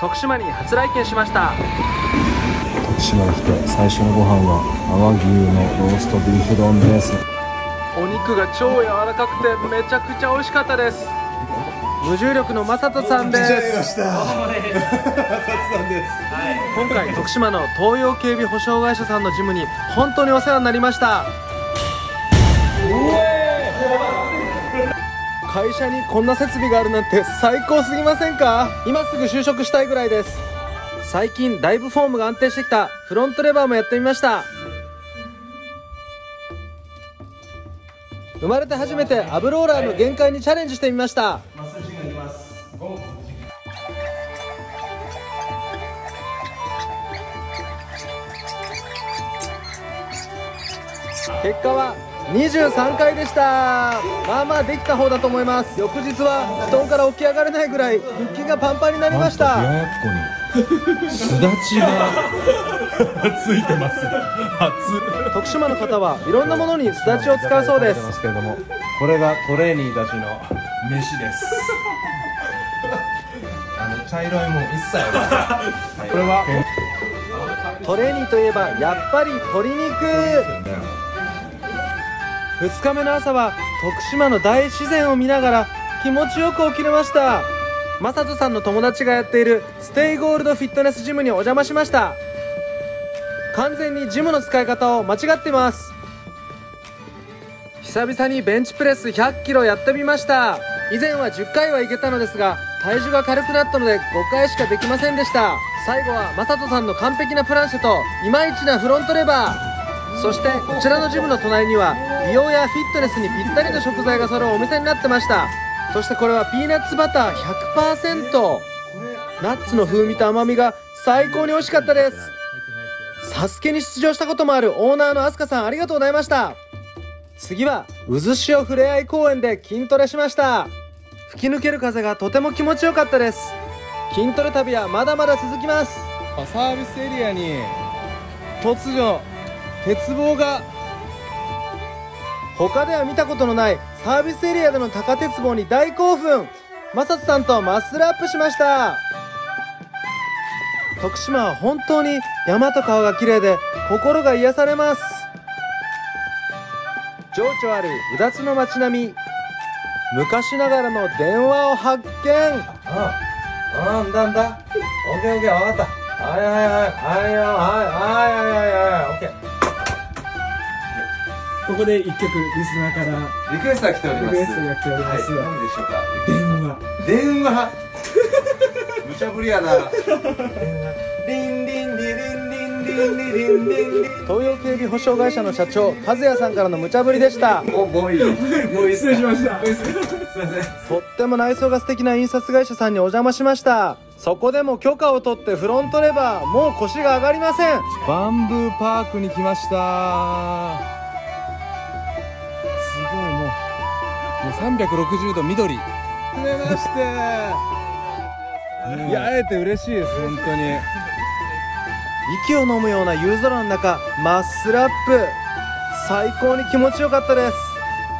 徳島に初来県しました。徳島に来て最初のご飯は阿波牛のローストビーフ丼です。お肉が超柔らかくてめちゃくちゃ美味しかったです。無重力の正人さんです。今回徳島の東洋警備保障会社さんのジムに本当にお世話になりました会社にこんな設備があるなんて最高すぎませんか？今すぐ就職したいぐらいです。最近だいぶフォームが安定してきた。フロントレバーもやってみました。生まれて初めてアブローラーの限界にチャレンジしてみました。結果は23回でした。まあまあできた方だと思います。翌日は布団から起き上がれないぐらい腹筋がパンパンになりました。冷ややっこに。すだちがついてます。初。徳島の方はいろんなものにすだちを使うそうです。ますけれどもこれがトレーニーたちの飯です。あの茶色いもん一切ありませんこれは？トレーニーといえばやっぱり鶏肉2日目の朝は徳島の大自然を見ながら気持ちよく起きれました。マサトさんの友達がやっているステイゴールドフィットネスジムにお邪魔しました。完全にジムの使い方を間違ってます。久々にベンチプレス100キロやってみました。以前は10回はいけたのですが体重が軽くなったので5回しかできませんでした。最後はマサトさんの完璧なプランシェといまいちなフロントレバー。そしてこちらのジムの隣には美容やフィットネスにぴったりの食材が揃うお店になってました。そしてこれはピーナッツバター100%ナッツの風味と甘みが最高に美味しかったです。サスケに出場したこともあるオーナーのアスカさんありがとうございました。次は渦潮ふれあい公園で筋トレしました。吹き抜ける風がとても気持ちよかったです。筋トレ旅はまだまだ続きます。サービスエリアに突如鉄棒が他では見たことのないサービスエリアでの高鉄棒に大興奮。マサトさんとマッスルアップしました。徳島は本当に山と川が綺麗で心が癒されます。情緒あるうだつの街並み。昔ながらの電話を発見。ああんだんだオッケーオッケー分かったはいはいはいはいはいはいはいはいはいオッケーここで一曲リスナーからリクエストが来ております。リクエストが来ておりますはい、何でしょうか？電話電話？無茶ぶりやな。リンリンリリンリンリンリリンリンリン。東洋警備保障会社の社長和也さんからの無茶ぶりでしたもうもういい。もう失礼しましたすいません。とっても内装が素敵な印刷会社さんにお邪魔しましたそこでも許可を取ってフロントレバーもう腰が上がりませんバンブーパークに来ました360度緑はじめましていや会えて嬉しいです。本当に。息を飲むような夕空の中マッスルアップ。最高に気持ちよかったです。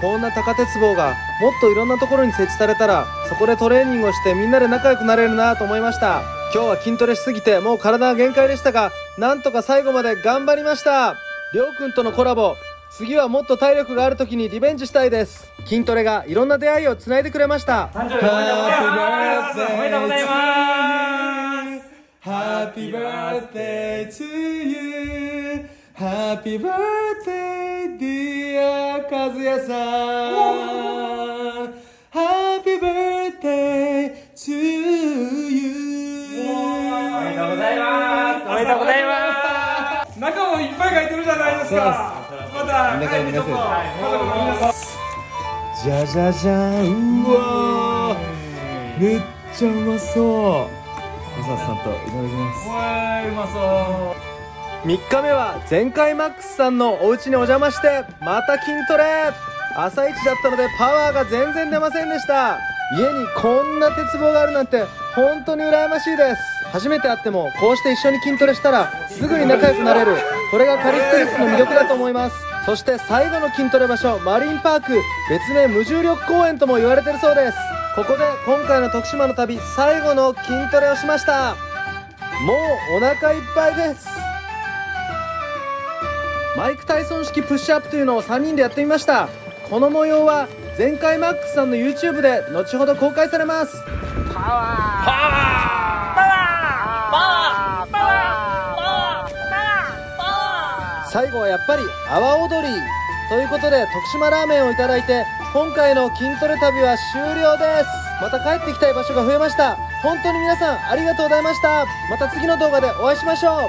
こんな高鉄棒がもっといろんなところに設置されたらそこでトレーニングをしてみんなで仲良くなれるなと思いました。今日は筋トレしすぎてもう体が限界でしたがなんとか最後まで頑張りました。りょうくんとのコラボ次はもっと体力がある時にリベンジしたいです。筋トレがいろんな出会いをつないでくれました。おめでとうございます。Happy birthday to you Happy birthday dear 和也さん。Happy birthday to you おめでとうございます。おめでとうございます。中もいっぱい書いてるじゃないですかんなからのメッセージじゃじゃじゃんうわめっちゃうまそう小沢さんといただきますおーいうまそう3日目は前回マックスさんのお家にお邪魔してまた筋トレ朝一だったのでパワーが全然出ませんでした家にこんな鉄棒があるなんて本当に羨ましいです初めて会ってもこうして一緒に筋トレしたらすぐに仲良くなれるこれがカリステニスの魅力だと思います。そして最後の筋トレ場所マリンパーク。別名無重力公園とも言われてるそうです。ここで今回の徳島の旅最後の筋トレをしました。もうお腹いっぱいです。マイク・タイソン式プッシュアップというのを3人でやってみました。この模様は前回マックスさんの YouTube で後ほど公開されます。パワー。最後はやっぱり阿波踊りということで徳島ラーメンをいただいて今回の筋トレ旅は終了です。また帰ってきたい場所が増えました。本当に皆さんありがとうございました。また次の動画でお会いしましょう。